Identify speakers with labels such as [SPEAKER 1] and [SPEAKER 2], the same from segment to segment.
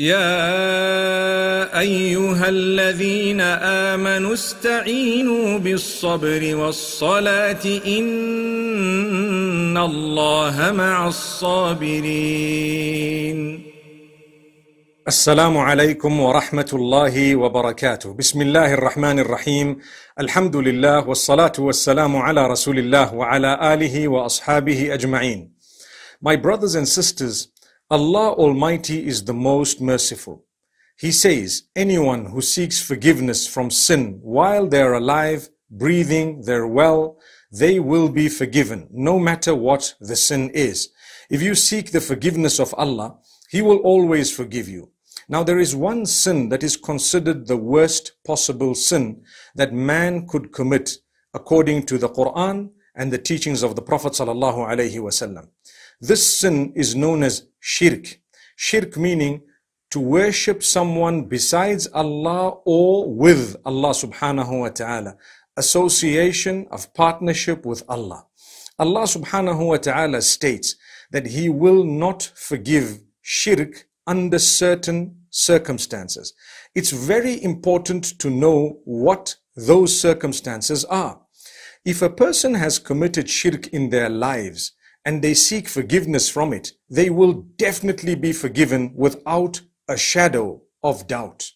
[SPEAKER 1] يا أيها الذين آمنوا استعينوا بالصبر والصلاة إن الله مع الصابرين.
[SPEAKER 2] السلام عليكم ورحمة الله وبركاته. بسم الله الرحمن الرحيم. الحمد لله والصلاة والسلام على رسول الله وعلى آله وأصحابه أجمعين. My brothers and sisters, Allah Almighty is the most merciful. He says, anyone who seeks forgiveness from sin while they're alive, breathing, they're well, they will be forgiven, no matter what the sin is. If you seek the forgiveness of Allah, He will always forgive you. Now there is one sin that is considered the worst possible sin that man could commit according to the Quran and the teachings of the Prophet sallallahu alaihi wasallam. This sin is known as shirk. Shirk meaning to worship someone besides Allah or with Allah subhanahu wa ta'ala. Association of partnership with Allah. Allah subhanahu wa ta'ala states that He will not forgive shirk under certain circumstances. It's very important to know what those circumstances are. If a person has committed shirk in their lives and they seek forgiveness from it, they will definitely be forgiven without a shadow of doubt.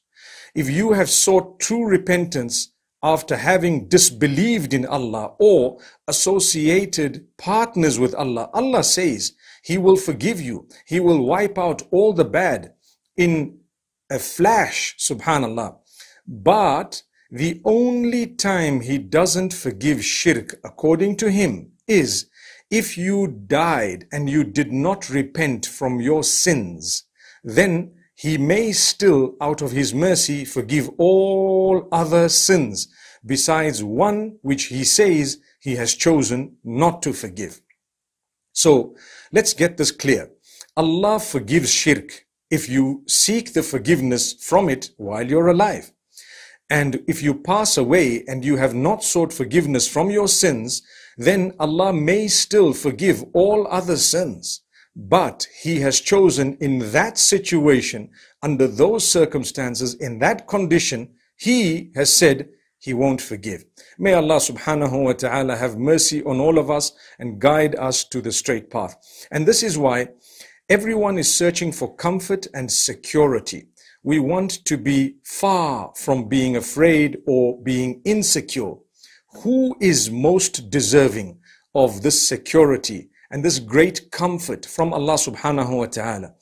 [SPEAKER 2] If you have sought true repentance after having disbelieved in Allah or associated partners with Allah, Allah says He will forgive you. He will wipe out all the bad in a flash, subhanallah. But the only time he doesn't forgive shirk, according to him, is if you died and you did not repent from your sins, then he may still, out of his mercy, forgive all other sins besides one which he says he has chosen not to forgive. So let's get this clear. Allah forgives shirk if you seek the forgiveness from it while you're alive. And if you pass away and you have not sought forgiveness from your sins, then Allah may still forgive all other sins. But He has chosen in that situation, under those circumstances, in that condition, He has said He won't forgive. May Allah subhanahu wa ta'ala have mercy on all of us and guide us to the straight path. And this is why everyone is searching for comfort and security. We want to be far from being afraid or being insecure. Who is most deserving of this security and this great comfort from Allah subhanahu wa ta'ala?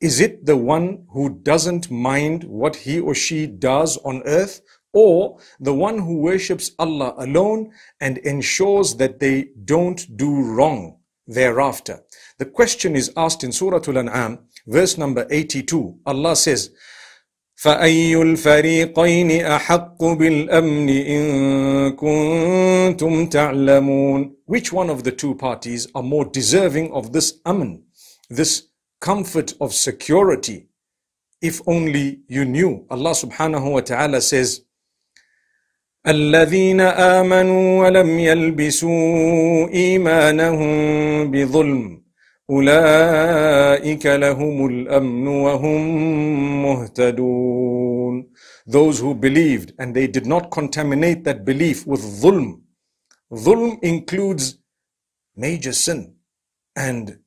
[SPEAKER 2] Is it the one who doesn't mind what he or she does on earth or the one who worships Allah alone and ensures that they don't do wrong thereafter? The question is asked in Surah Al-An'am, verse number 82. Allah says, فأي الفريقين أحق بالأمن إن كنتم تعلمون Which one of the two parties are more deserving of this aman, this comfort of security, if only you knew. Allah subhanahu wa ta'ala says, الذين آمنوا ولم يلبسوا إيمانهم بظلم أولئك لهم الأمن وهم مهتدون Those who believed and they did not contaminate that belief with dhulm. Dhulm includes major sin and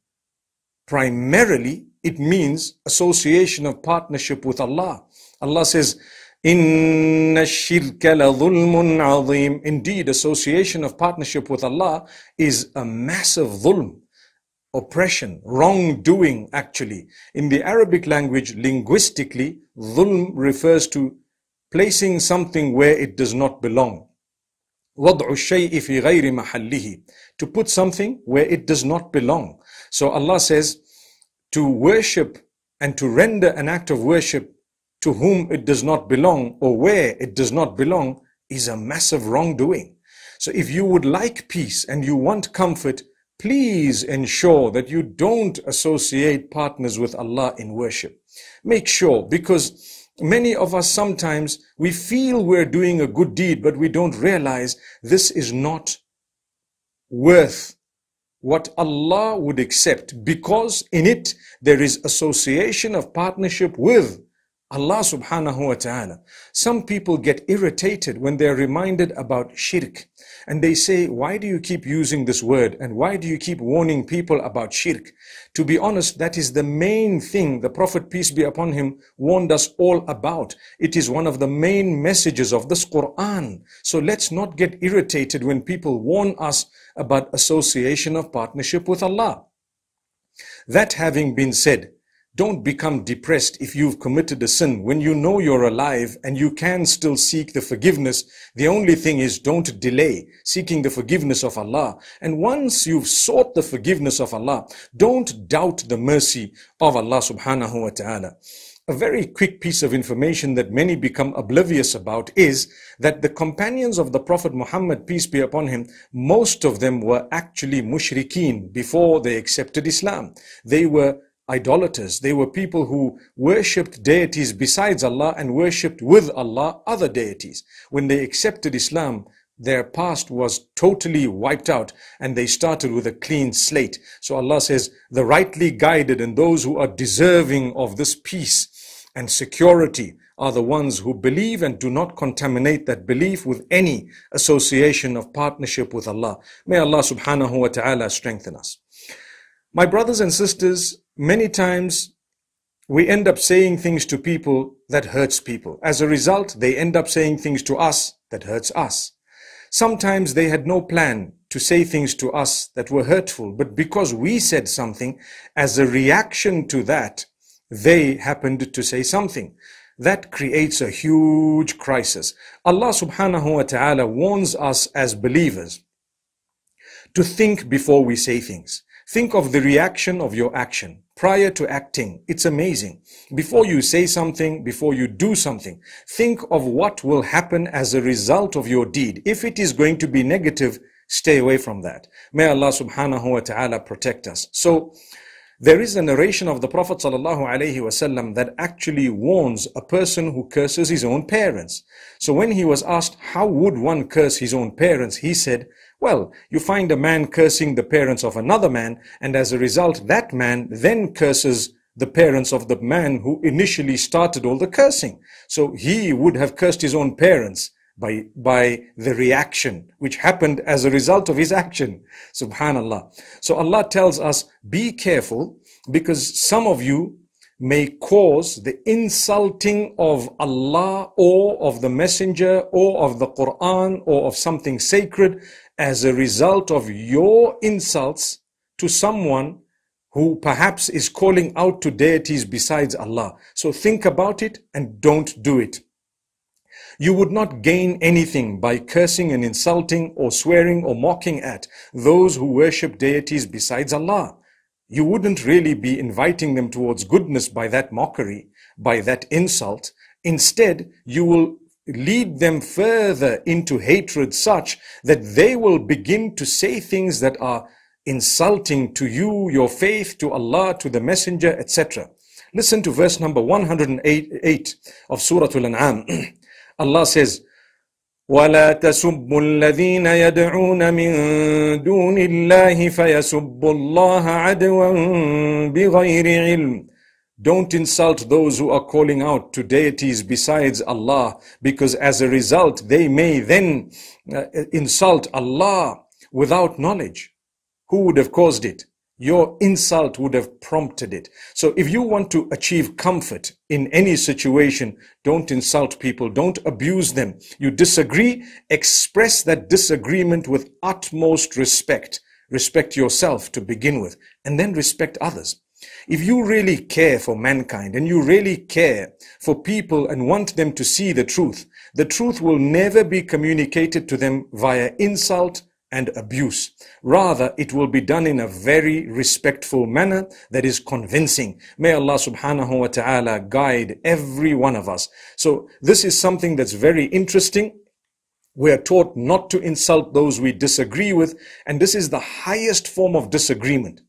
[SPEAKER 2] primarily it means association of partnership with Allah. Allah says, Inna shirka la dhulmun azim. Indeed, association of partnership with Allah is a massive dhulm oppression, wrongdoing actually. In the Arabic language, linguistically, dhulm refers to placing something where it does not belong. وضع الشيء في غير محله to put something where it does not belong. So Allah says to worship and to render an act of worship to whom it does not belong or where it does not belong is a massive wrongdoing. So if you would like peace and you want comfort, please ensure that you don't associate partners with Allah in worship. Make sure because many of us sometimes we feel we're doing a good deed, but we don't realize this is not worth what Allah would accept because in it there is association of partnership with Allah subhanahu wa ta'ala. Some people get irritated when they're reminded about shirk. And they say, why do you keep using this word? And why do you keep warning people about shirk? To be honest, that is the main thing the Prophet, peace be upon him, warned us all about. It is one of the main messages of this Quran. So let's not get irritated when people warn us about association of partnership with Allah. That having been said, don't become depressed if you've committed a sin when you know you're alive and you can still seek the forgiveness. The only thing is don't delay seeking the forgiveness of Allah. And once you've sought the forgiveness of Allah, don't doubt the mercy of Allah subhanahu wa ta'ala. A very quick piece of information that many become oblivious about is that the companions of the Prophet Muhammad, peace be upon him, most of them were actually mushrikeen before they accepted Islam. They were idolaters. They were people who worshipped deities besides Allah and worshipped with Allah other deities. When they accepted Islam, their past was totally wiped out and they started with a clean slate. So Allah says, the rightly guided and those who are deserving of this peace and security are the ones who believe and do not contaminate that belief with any association of partnership with Allah. May Allah subhanahu wa ta'ala strengthen us. My brothers and sisters, many times we end up saying things to people that hurts people. As a result, they end up saying things to us that hurts us. Sometimes they had no plan to say things to us that were hurtful, but because we said something, as a reaction to that, they happened to say something. That creates a huge crisis. Allah subhanahu wa ta'ala warns us as believers to think before we say things. Think of the reaction of your action prior to acting. It's amazing. Before you say something, before you do something, think of what will happen as a result of your deed. If it is going to be negative, stay away from that. May Allah subhanahu wa ta'ala protect us. So, there is a narration of the Prophet ﷺ that actually warns a person who curses his own parents. So when he was asked, how would one curse his own parents? He said, well, you find a man cursing the parents of another man, and as a result, that man then curses the parents of the man who initially started all the cursing. So he would have cursed his own parents by, by the reaction which happened as a result of his action. Subhanallah. So Allah tells us, be careful because some of you may cause the insulting of Allah or of the messenger or of the Quran or of something sacred as a result of your insults to someone who perhaps is calling out to deities besides Allah. So think about it and don't do it. You would not gain anything by cursing and insulting or swearing or mocking at those who worship deities besides Allah. You wouldn't really be inviting them towards goodness by that mockery, by that insult. Instead, you will lead them further into hatred such that they will begin to say things that are insulting to you, your faith, to Allah, to the messenger, etc. Listen to verse number 108 of Surah Al-An'am. Allah says, ولا تسبوا الذين يدعون من دون الله فيسبوا الله عدوا بغير علم Don't insult those who are calling out to deities besides Allah, because as a result, they may then uh, insult Allah without knowledge. Who would have caused it? Your insult would have prompted it. So if you want to achieve comfort in any situation, don't insult people. Don't abuse them. You disagree, express that disagreement with utmost respect. Respect yourself to begin with, and then respect others. If you really care for mankind and you really care for people and want them to see the truth, the truth will never be communicated to them via insult and abuse. Rather, it will be done in a very respectful manner that is convincing. May Allah subhanahu wa ta'ala guide every one of us. So this is something that's very interesting. We are taught not to insult those we disagree with, and this is the highest form of disagreement.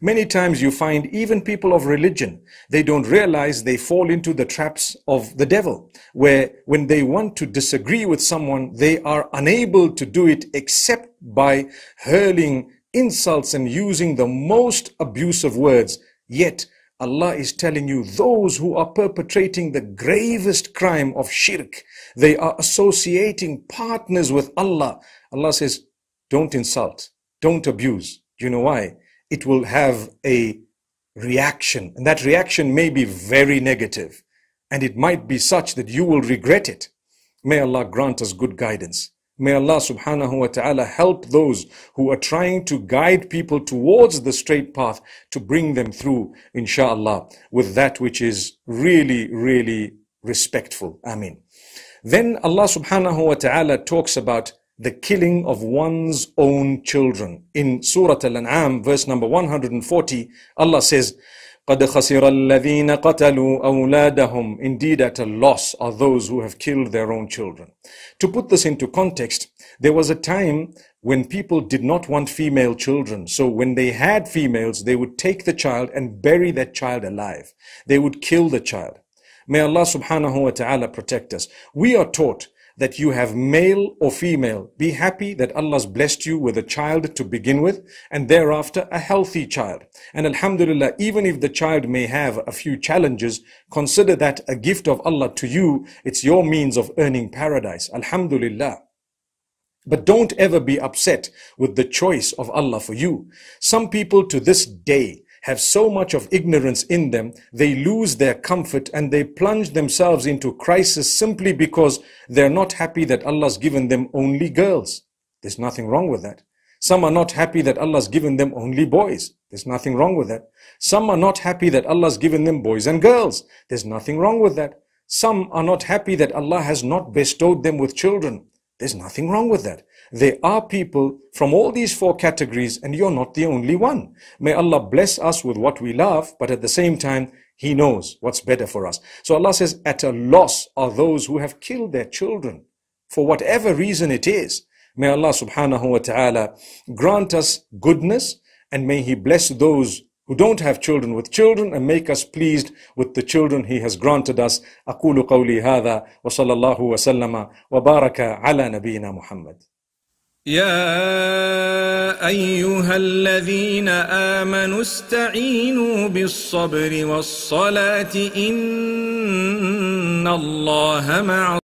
[SPEAKER 2] Many times you find even people of religion, they don't realize they fall into the traps of the devil, where when they want to disagree with someone, they are unable to do it except by hurling insults and using the most abusive words. Yet Allah is telling you those who are perpetrating the gravest crime of shirk, they are associating partners with Allah. Allah says, don't insult, don't abuse. Do you know why? It will have a reaction, and that reaction may be very negative, and it might be such that you will regret it. May Allah grant us good guidance. May Allah subhanahu wa ta'ala help those who are trying to guide people towards the straight path to bring them through, inshallah, with that which is really, really respectful. Ameen. Then Allah subhanahu wa ta'ala talks about the killing of one's own children. In Surah Al-An'am, verse number 140, Allah says, قد خسر الذين قتلوا أولادهم Indeed at a loss are those who have killed their own children. To put this into context, there was a time when people did not want female children. So when they had females, they would take the child and bury that child alive. They would kill the child. May Allah subhanahu wa ta'ala protect us. We are taught that you have male or female. Be happy that Allah's blessed you with a child to begin with and thereafter a healthy child. And Alhamdulillah, even if the child may have a few challenges, consider that a gift of Allah to you. It's your means of earning paradise. Alhamdulillah. But don't ever be upset with the choice of Allah for you. Some people to this day have so much of ignorance in them, they lose their comfort and they plunge themselves into crisis simply because they're not happy that Allah's given them only girls. There's nothing wrong with that. Some are not happy that Allah's given them only boys. There's nothing wrong with that. Some are not happy that Allah's given them boys and girls. There's nothing wrong with that. Some are not happy that Allah has not bestowed them with children. There's nothing wrong with that. There are people from all these four categories and you're not the only one. May Allah bless us with what we love, but at the same time, He knows what's better for us. So Allah says, at a loss are those who have killed their children for whatever reason it is. May Allah subhanahu wa ta'ala grant us goodness and may He bless those who don't have children with children and make us pleased with the children he has granted us. أقول قولي هذا وصلى الله وسلم وبارك على نبينا محمد.
[SPEAKER 1] يا ايها الذين امنوا استعينوا بالصبر والصلاه ان الله مع